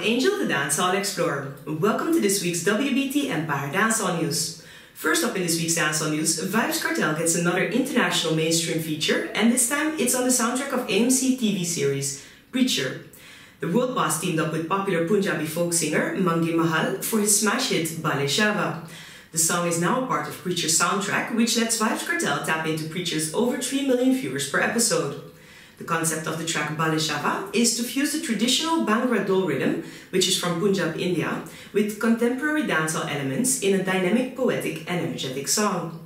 Angel, the dance Dancehall Explorer. Welcome to this week's WBT Empire dance Dancehall News. First up in this week's dance Dancehall News, Vybz Kartel gets another international mainstream feature, and this time it's on the soundtrack of AMC TV series Preacher. The world boss teamed up with popular Punjabi folk singer Mangi Mahal for his smash hit Bale Shava. The song is now a part of Preacher's soundtrack, which lets Vybz Kartel tap into Preacher's over 3 million viewers per episode. The concept of the track Bale Shava is to fuse the traditional Bhangra Dhol rhythm, which is from Punjab, India, with contemporary dancehall elements in a dynamic, poetic and energetic song.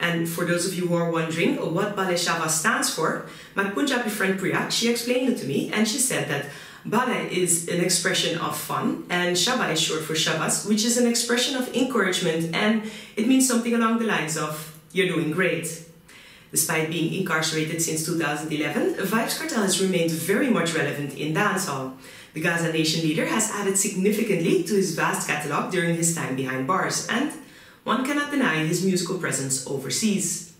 And for those of you who are wondering uh, what Bale Shava stands for, my Punjabi friend Priya, she explained it to me and she said that Bale is an expression of fun and Shaba is short for Shabas, which is an expression of encouragement and it means something along the lines of you're doing great. Despite being incarcerated since 2011, Vybz Kartel has remained very much relevant in dancehall. The Gaza Nation leader has added significantly to his vast catalogue during his time behind bars, and one cannot deny his musical presence overseas.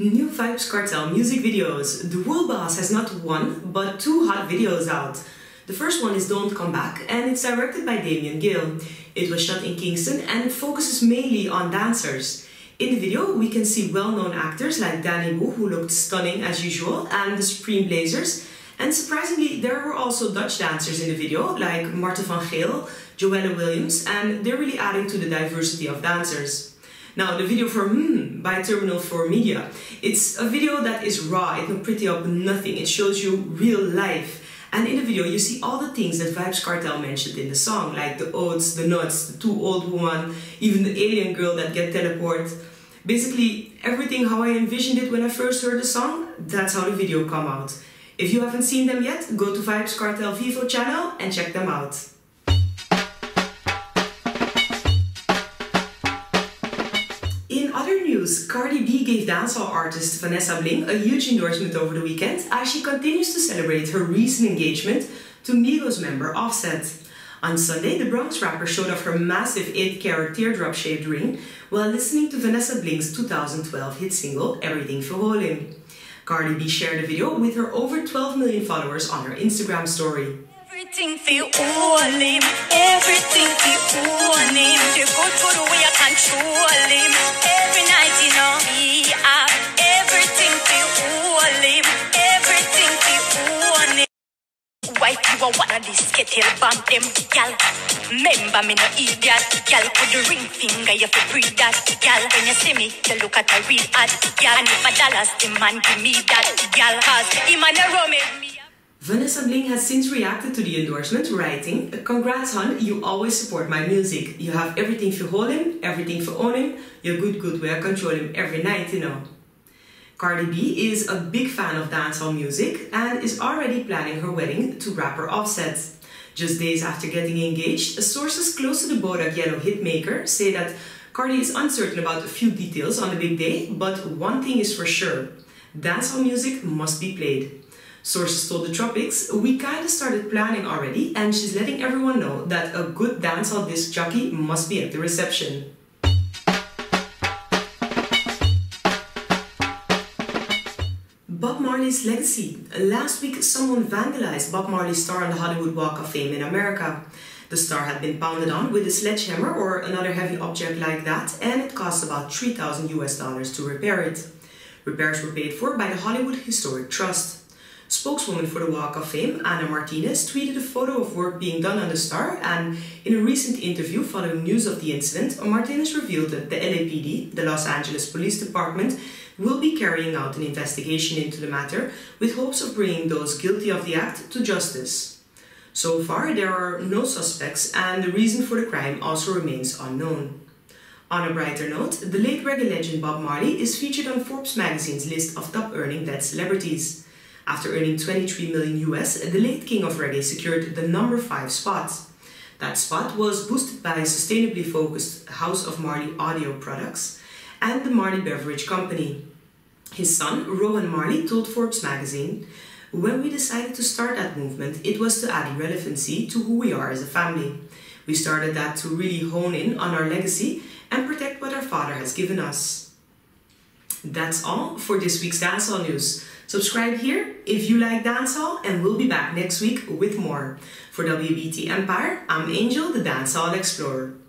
New Vybz Kartel music videos. The World Boss has not one, but two hot videos out. The first one is Don't Come Back, and it's directed by Damien Gill. It was shot in Kingston and focuses mainly on dancers. In the video, we can see well-known actors like Danny Boo, who looked stunning as usual, and the Supreme Blazers. And surprisingly, there were also Dutch dancers in the video, like Marta van Geel, Joelle Williams, and they're really adding to the diversity of dancers. Now, the video for Hmm by Terminal 4 Media. It's a video that is raw, it no pretty up nothing. It shows you real life. And in the video, you see all the things that Vybz Kartel mentioned in the song, like the oats, the nuts, the two old women, even the alien girl that get teleported. Basically, everything how I envisioned it when I first heard the song, that's how the video come out. If you haven't seen them yet, go to Vybz Kartel Vevo channel and check them out. News, Cardi B gave dancehall artist Vanessa Bling a huge endorsement over the weekend as she continues to celebrate her recent engagement to Migos member Offset. On Sunday, the Bronx rapper showed off her massive 8 carat teardrop shaped ring while listening to Vanessa Bling's 2012 hit single Everything for Holding. Cardi B shared the video with her over 12 million followers on her Instagram story. Everything feel all him, everything feel all him. You go to the way I control him. Every night you know me, I everything feel all him, everything feel all him. Wife, you are one of these kettle bump them, gal. Remember me no idiot, gal. Put the ring finger, you fi breathe that, gal. When you see me, you look at a real hot, gal. And if a dollars, the man give me that, gal. Cause him and the me. Vanessa Bling has since reacted to the endorsement, writing, Congrats, hon, you always support my music. You have everything for holding, everything for owning, you're good, good way I control him every night, you know. Cardi B is a big fan of dancehall music and is already planning her wedding to rapper Offset. Just days after getting engaged, sources close to the Bodak Yellow hitmaker say that Cardi is uncertain about a few details on the big day, but one thing is for sure dancehall music must be played. Sources told the Tropics, we kinda started planning already, and she's letting everyone know that a good dancehall disc jockey must be at the reception. Bob Marley's legacy. Last week, someone vandalized Bob Marley's star on the Hollywood Walk of Fame in America. The star had been pounded on with a sledgehammer or another heavy object like that, and it cost about 3,000 US dollars to repair it. Repairs were paid for by the Hollywood Historic Trust. Spokeswoman for the Walk of Fame, Anna Martinez, tweeted a photo of work being done on the star, and in a recent interview following news of the incident, Martinez revealed that the LAPD, the Los Angeles Police Department, will be carrying out an investigation into the matter with hopes of bringing those guilty of the act to justice. So far, there are no suspects, and the reason for the crime also remains unknown. On a brighter note, the late reggae legend Bob Marley is featured on Forbes magazine's list of top earning dead celebrities. After earning 23 million US, the late king of reggae secured the number 5 spot. That spot was boosted by sustainably focused House of Marley audio products and the Marley Beverage Company. His son, Rohan Marley, told Forbes magazine, When we decided to start that movement, it was to add relevancy to who we are as a family. We started that to really hone in on our legacy and protect what our father has given us. That's all for this week's Dancehall News. Subscribe here if you like dancehall, and we'll be back next week with more. For WBT Empire, I'm Angel, the Dancehall Explorer.